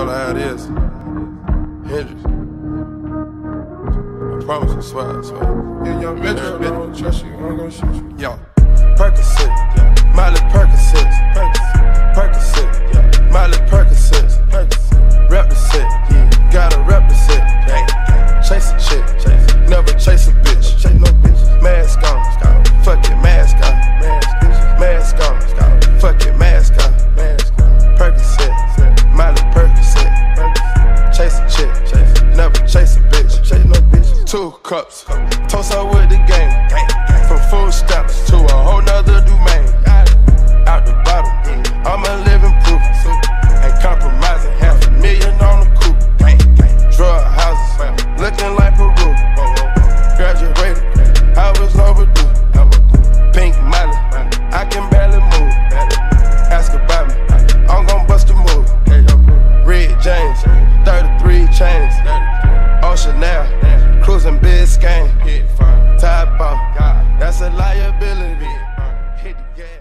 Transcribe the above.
all I had is. Hendrix. I promise I swear, I swear. You young bitch, I don't trust you, I'm gonna shoot you. Yo, Percocet, yeah. Percocet, Percocet, Percocet, gotta represent. Chase a chick, never chase a bitch. two cups. Toast up with the game. From full stamps to a whole nother domain. Out the bottle, I'm a living proof. Ain't compromising, half a million on the coupe. Drug houses, looking like Peru. Graduated, I was overdue. Pink money, I can barely move. Ask about me, I'm gon' bust a move. Red James, 33 chains. Ocean now. Cruising Biscayne, hit firm, top off. That's a liability. Uh, hit the gas.